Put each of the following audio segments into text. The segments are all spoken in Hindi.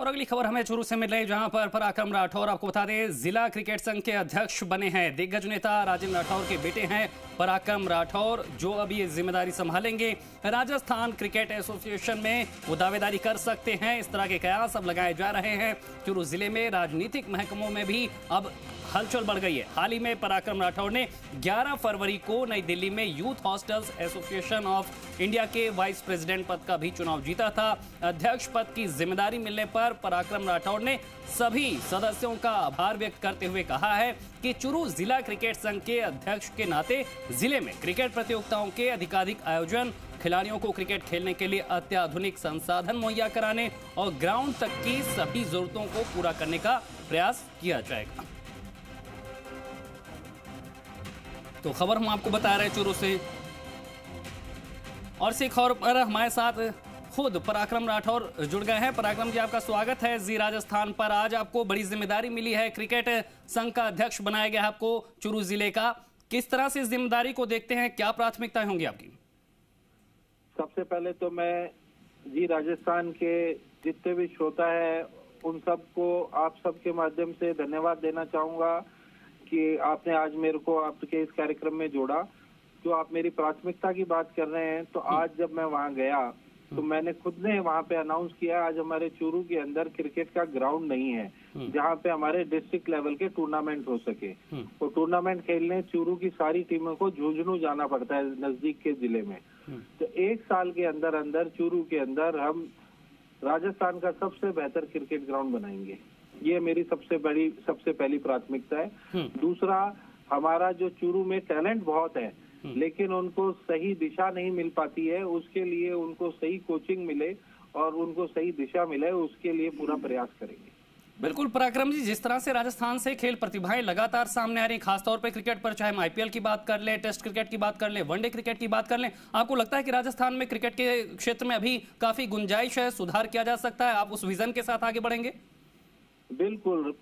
और अगली खबर हमें चुरू से मिल रही जहाँ पर पराक्रम राठौर आपको बता दें, जिला क्रिकेट संघ के अध्यक्ष बने हैं। दिग्गज नेता राजेंद्र राठौर के बेटे हैं पराक्रम राठौर, जो अभी ये ज़िम्मेदारी संभालेंगे। राजस्थान क्रिकेट एसोसिएशन में वो दावेदारी कर सकते हैं। इस तरह के कयास अब लगाए जा रहे हैं। चुरू ज़िले में राजनीतिक महकमों में भी अब हलचल बढ़ गई है। हाल ही में पराक्रम राठौर ने 11 फरवरी को नई दिल्ली में youth hostels association of India के वाइस प्रेसिडेंट पद का भी चुनाव जीता था। अध्यक्ष पद की ज़िम्मेदारी मिलने पर पराक्रम राठौर ने सभी सदस्यों का आभार व्यक्त करते हुए कहा है कि चुरू जिला क्रिकेट संघ के अध्यक्ष के नाते ज़िले में क्रिकेट प्रतियोगिताओं के अधिकाधिक आयोजन, खिलाड़ियों को क्रिकेट खेलने के लिए अत्याधुनिक संसाधन मुहैया कराने और ग्राउंड तक की सभी जरूरतों को पूरा करने का प्रयास किया जाएगा। तो खबर हम आपको बता रहे हैं चूरू से। और से खबर पर हमारे साथ खुद पराक्रम राठौर जुड़ गए हैं। पराक्रम जी, आपका स्वागत है। जी, राजस्थान पर आज आपको बड़ी ज़िम्मेदारी मिली है। क्रिकेट संघ का अध्यक्ष बनाया गया आपको चूरू ज़िले का। किस तरह से इस ज़िम्मेदारी को देखते हैं? क्या प्राथमिकताएँ होंगी आपकी? सबसे पहले तो मैं जी, राजस्थान के जितने भी श्रोता है, उन सबको, आप सबके माध्यम से धन्यवाद देना चाहूँगा। कि आपने आज मेरे को आपके इस कार्यक्रम में जोड़ा। जो आप मेरी प्राथमिकता की बात कर रहे हैं तो आज जब मैं वहाँ गया तो मैंने खुद ने वहाँ पे अनाउंस किया आज हमारे चूरू के अंदर क्रिकेट का ग्राउंड नहीं है जहाँ पे हमारे डिस्ट्रिक्ट लेवल के टूर्नामेंट हो सके। तो टूर्नामेंट खेलने चूरू की सारी टीमों को झुंझुनू जाना पड़ता है नज़दीक के ज़िले में। तो एक साल के अंदर अंदर चूरू के अंदर हम राजस्थान का सबसे बेहतर क्रिकेट ग्राउंड बनाएँगे। ये मेरी सबसे बड़ी सबसे पहली प्राथमिकता है। दूसरा हमारा जो चूरू में टैलेंट बहुत है लेकिन उनको सही दिशा नहीं मिल पाती है उसके लिए उनको सही कोचिंग मिले और उनको सही दिशा मिले उसके लिए पूरा प्रयास करेंगे। बिल्कुल पराक्रम जी जिस तरह से राजस्थान से खेल प्रतिभाएँ लगातार सामने आ रही खासतौर पर क्रिकेट पर चाहे हम आईपीएल की बात कर ले टेस्ट क्रिकेट की बात कर ले वनडे क्रिकेट की बात कर ले आपको लगता है कि राजस्थान में क्रिकेट के क्षेत्र में अभी काफ़ी गुंजाइश है सुधार किया जा सकता है? आप उस विजन के साथ आगे बढ़ेंगे? बिल्कुल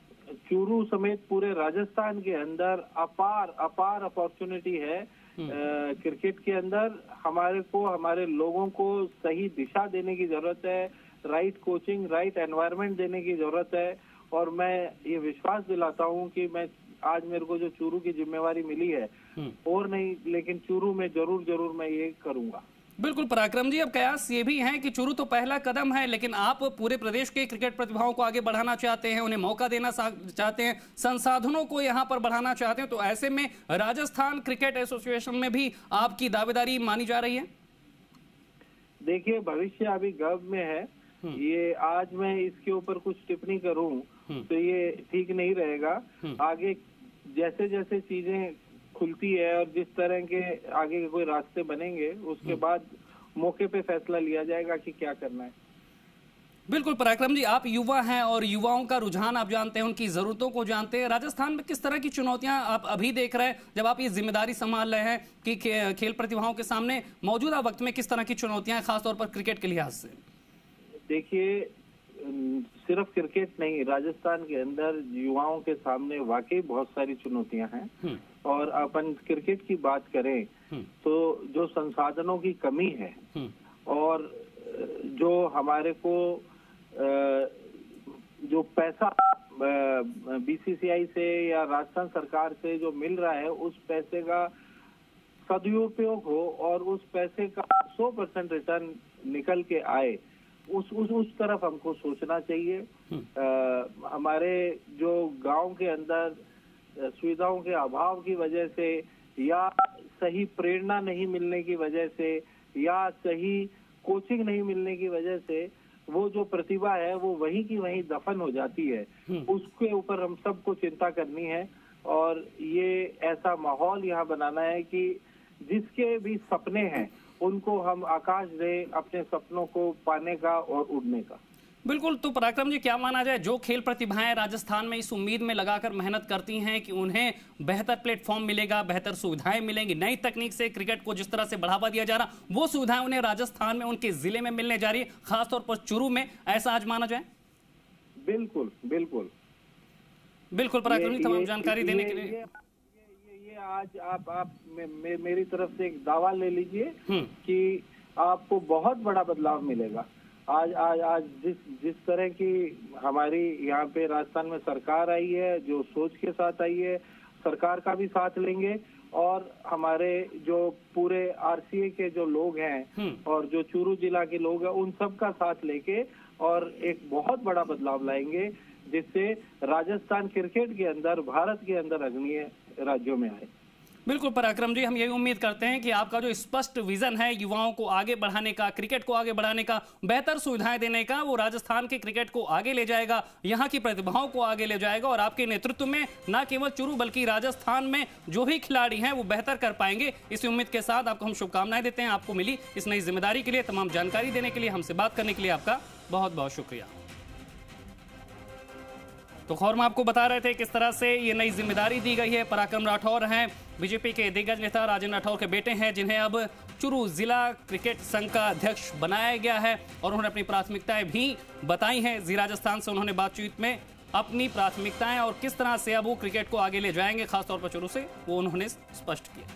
चूरू समेत पूरे राजस्थान के अंदर अपार अपार अपॉर्चुनिटी है क्रिकेट के अंदर। हमारे को हमारे लोगों को सही दिशा देने की ज़रूरत है राइट कोचिंग राइट एनवायरनमेंट देने की ज़रूरत है। और मैं ये विश्वास दिलाता हूँ कि मैं आज मेरे को जो चूरू की जिम्मेवारी मिली है और नहीं लेकिन चूरू में ज़रूर ज़रूर मैं ये करूँगा। बिल्कुल पराक्रम जी अब कयास ये भी है कि चूरू तो पहला कदम है लेकिन आप पूरे प्रदेश के क्रिकेट प्रतिभाओं को आगे बढ़ाना चाहते हैं उन्हें मौका देना चाहते हैं संसाधनों को यहाँ पर बढ़ाना चाहते हैं तो ऐसे में राजस्थान क्रिकेट एसोसिएशन में भी आपकी दावेदारी मानी जा रही है? देखिए भविष्य अभी गर्भ में है। ये आज मैं इसके ऊपर कुछ टिप्पणी करूँ तो ये ठीक नहीं रहेगा। आगे जैसे जैसे चीज़ें खुलती है और जिस तरह के आगे के कोई रास्ते बनेंगे उसके बाद मौके पे फैसला लिया जाएगा कि क्या करना है। बिल्कुल पराक्रम जी आप युवा हैं और युवाओं का रुझान आप जानते हैं उनकी जरूरतों को जानते हैं। राजस्थान में किस तरह की चुनौतियाँ आप अभी देख रहे हैं जब आप ये ज़िम्मेदारी संभाल रहे हैं कि खेल प्रतिभाओं के सामने मौजूदा वक्त में किस तरह की चुनौतियाँ खासतौर पर क्रिकेट के लिहाज से? देखिए सिर्फ़ क्रिकेट नहीं राजस्थान के अंदर युवाओं के सामने वाकई बहुत सारी चुनौतियाँ हैं। और अपन क्रिकेट की बात करें तो जो संसाधनों की कमी है और जो हमारे को जो पैसा बीसीसीआई से या राजस्थान सरकार से जो मिल रहा है उस पैसे का सदुपयोग हो और उस पैसे का 100 परसेंट रिटर्न निकल के आए उस उस उस तरफ़ हमको सोचना चाहिए। आ, हमारे जो गाँव के अंदर सुविधाओं के अभाव की वजह से या सही प्रेरणा नहीं मिलने की वजह से या सही कोचिंग नहीं मिलने की वजह से वो जो प्रतिभा है वो वहीं की वहीं दफन हो जाती है। उसके ऊपर हम सबको चिंता करनी है और ये ऐसा माहौल यहाँ बनाना है कि जिसके भी सपने हैं उनको हम आकाश दें अपने सपनों को पाने का और उड़ने का। बिल्कुल तो पराक्रम जी क्या माना जाए? जो खेल प्रतिभाएँ राजस्थान में इस उम्मीद में लगाकर मेहनत करती हैं कि उन्हें बेहतर प्लेटफॉर्म मिलेगा बेहतर सुविधाएँ मिलेंगी नई तकनीक से क्रिकेट को जिस तरह से बढ़ावा दिया जा रहा वो सुविधाएँ उन्हें राजस्थान में उनके ज़िले में मिलने जा रही है खासतौर पर चुरू में ऐसा आज माना जाए? बिल्कुल बिल्कुल। बिल्कुल पराक्रम जी तमाम जानकारी देने के लिए। आज आप आप मे, मे, मेरी तरफ़ से एक दावा ले लीजिए कि आपको बहुत बड़ा बदलाव मिलेगा। आज आज आज जिस जिस तरह की हमारी यहाँ पे राजस्थान में सरकार आई है जो सोच के साथ आई है सरकार का भी साथ लेंगे और हमारे जो पूरे आरसीए के जो लोग हैं हम्म। और जो चूरू जिला के लोग हैं उन सब का साथ लेके और एक बहुत बड़ा बदलाव लाएँगे जिससे राजस्थान क्रिकेट के अंदर भारत के अंदर अग्रणीय राज्यों में आए बिल्कुल पराक्रम जी, हम यही उम्मीद करते हैं कि आपका जो स्पष्ट विजन है युवाओं को आगे बढ़ाने का, क्रिकेट को आगे बढ़ाने का, बेहतर सुविधाएँ देने का, वो राजस्थान के क्रिकेट को आगे ले जाएगा, यहाँ की प्रतिभाओं को आगे ले जाएगा और आपके नेतृत्व में न केवल चुरू बल्कि राजस्थान में जो भी खिलाड़ी हैं वो बेहतर कर पाएँगे। इसी उम्मीद के साथ आपको हम शुभकामनाएँ देते हैं, आपको मिली इस नई ज़िम्मेदारी के लिए, तमाम जानकारी देने के लिए, हमसे बात करने के लिए आपका बहुत बहुत शुक्रिया। तो खौर में आपको बता रहे थे किस तरह से ये नई ज़िम्मेदारी दी गई है। पराक्रम राठौर हैं। बीजेपी के दिग्गज नेता राजेंद्र राठौर के बेटे हैं, जिन्हें अब चुरू जिला क्रिकेट संघ का अध्यक्ष बनाया गया है और उन्होंने अपनी प्राथमिकताएँ भी बताई हैं। जी राजस्थान से उन्होंने बातचीत में अपनी प्राथमिकताएँ और किस तरह से अब वो क्रिकेट को आगे ले जाएँगे, खासतौर पर चुरू से, वो उन्होंने स्पष्ट किया।